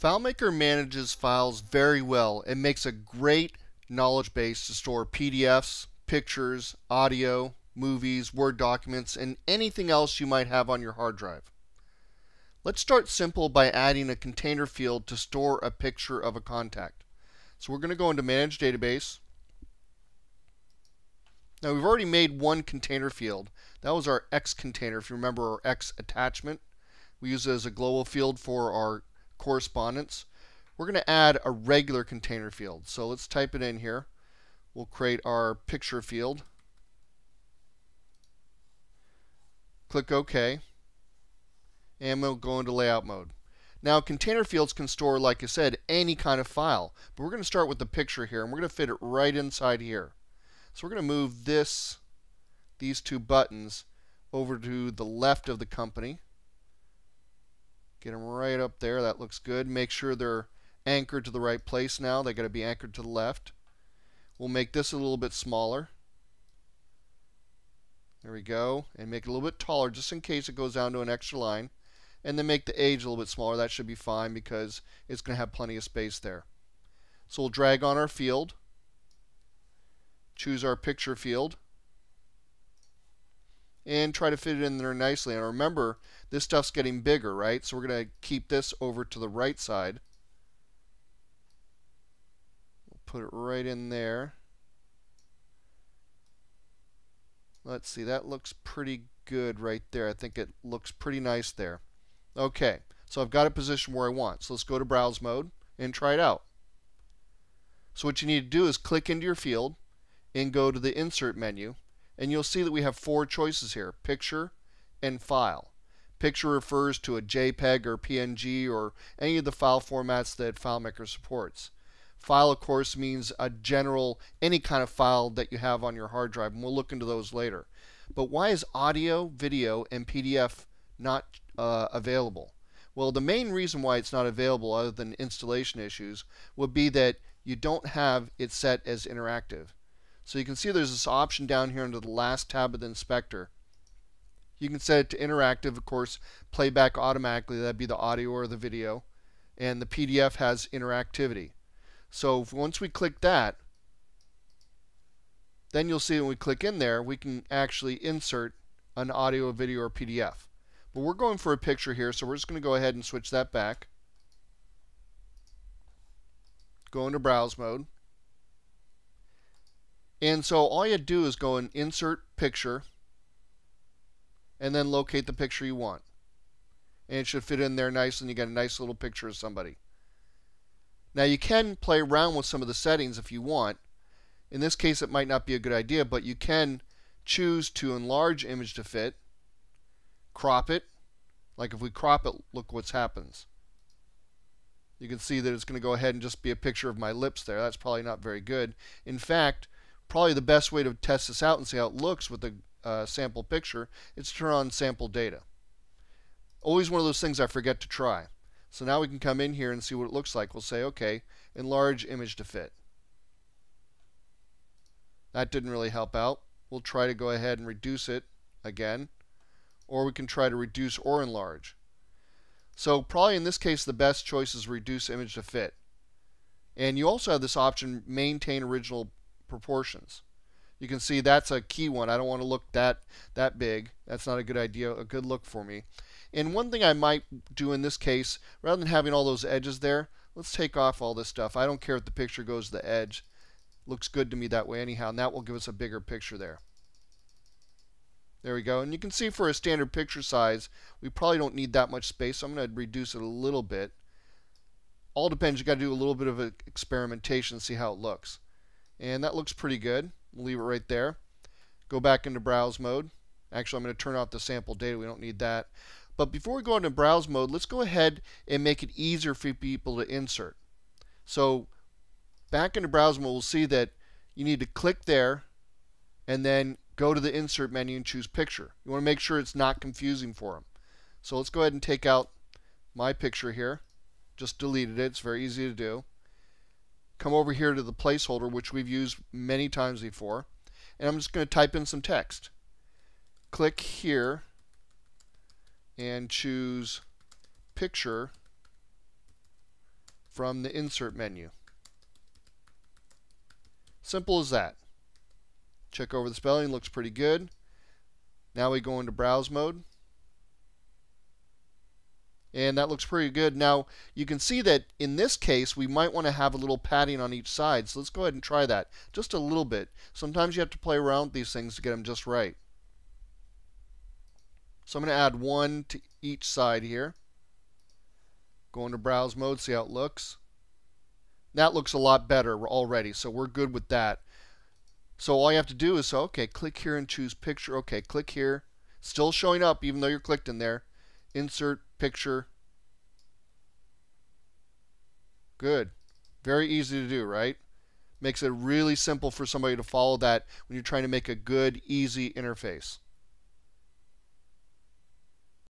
FileMaker manages files very well and makes a great knowledge base to store PDFs, pictures, audio, movies, Word documents, and anything else you might have on your hard drive. Let's start simple by adding a container field to store a picture of a contact. So we're going to go into Manage Database. Now we've already made one container field. That was our X container, if you remember our X attachment. We use it as a global field for our correspondence. We're going to add a regular container field. So let's type it in here. We'll create our picture field. Click OK. And we'll go into layout mode. Now, container fields can store, like I said, any kind of file. But we're going to start with the picture here, and we're going to fit it right inside here. So we're going to move this, these two buttons over to the left of the company. Get them right up there. That looks good. Make sure they're anchored to the right place now. They've got to be anchored to the left. We'll make this a little bit smaller. There we go. And make it a little bit taller just in case it goes down to an extra line. And then make the age a little bit smaller. That should be fine because it's going to have plenty of space there. So we'll drag on our field. Choose our picture field and try to fit it in there nicely. And remember, this stuff's getting bigger, right? So we're going to keep this over to the right side. We'll put it right in there. Let's see, that looks pretty good right there. I think it looks pretty nice there. Okay, so I've got it positioned where I want. So let's go to Browse Mode and try it out. So what you need to do is click into your field and go to the Insert menu and you'll see that we have four choices here, picture and file. Picture refers to a JPEG or PNG or any of the file formats that FileMaker supports. File, of course, means a general, any kind of file that you have on your hard drive, and we'll look into those later. But why is audio, video, and PDF not uh, available? Well, the main reason why it's not available, other than installation issues, would be that you don't have it set as interactive. So you can see there's this option down here under the last tab of the inspector. You can set it to interactive, of course, playback automatically. That'd be the audio or the video. And the PDF has interactivity. So once we click that, then you'll see when we click in there, we can actually insert an audio, video, or PDF. But we're going for a picture here, so we're just going to go ahead and switch that back. Go into browse mode. And so all you do is go and insert picture and then locate the picture you want. And it should fit in there nice and you get a nice little picture of somebody. Now you can play around with some of the settings if you want. In this case it might not be a good idea, but you can choose to enlarge image to fit, crop it. Like if we crop it, look what happens. You can see that it's going to go ahead and just be a picture of my lips there. That's probably not very good. In fact, probably the best way to test this out and see how it looks with the uh, sample picture is to turn on sample data. Always one of those things I forget to try. So now we can come in here and see what it looks like. We'll say, okay, enlarge image to fit. That didn't really help out. We'll try to go ahead and reduce it again. Or we can try to reduce or enlarge. So probably in this case the best choice is reduce image to fit. And you also have this option maintain original proportions. You can see that's a key one. I don't want to look that that big. That's not a good idea, a good look for me. And one thing I might do in this case, rather than having all those edges there, let's take off all this stuff. I don't care if the picture goes to the edge. Looks good to me that way anyhow, and that will give us a bigger picture there. There we go. And you can see for a standard picture size, we probably don't need that much space, so I'm going to reduce it a little bit. All depends. you got to do a little bit of experimentation, see how it looks. And that looks pretty good. Leave it right there. Go back into browse mode. Actually, I'm going to turn off the sample data. We don't need that. But before we go into browse mode, let's go ahead and make it easier for people to insert. So back into browse mode, we'll see that you need to click there and then go to the insert menu and choose picture. You want to make sure it's not confusing for them. So let's go ahead and take out my picture here. Just deleted it. It's very easy to do come over here to the placeholder, which we've used many times before, and I'm just going to type in some text. Click here and choose picture from the insert menu. Simple as that. Check over the spelling, looks pretty good. Now we go into browse mode. And that looks pretty good. Now, you can see that in this case, we might want to have a little padding on each side. So let's go ahead and try that. Just a little bit. Sometimes you have to play around with these things to get them just right. So I'm going to add one to each side here. Go into browse mode, see how it looks. That looks a lot better already, so we're good with that. So all you have to do is, so, okay, click here and choose picture. Okay, click here. Still showing up even though you're clicked in there. Insert picture. Good. Very easy to do, right? Makes it really simple for somebody to follow that when you're trying to make a good, easy interface.